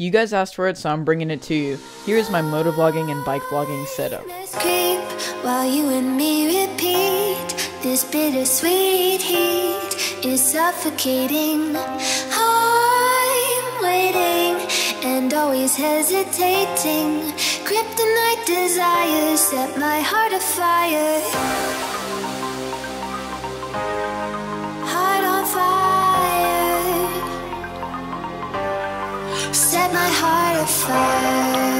You guys asked for it, so I'm bringing it to you. Here is my motovlogging and bike vlogging setup. This bittersweet heat is suffocating. I'm waiting and always hesitating. Kryptonite desires set my heart afire. Set my heart afire.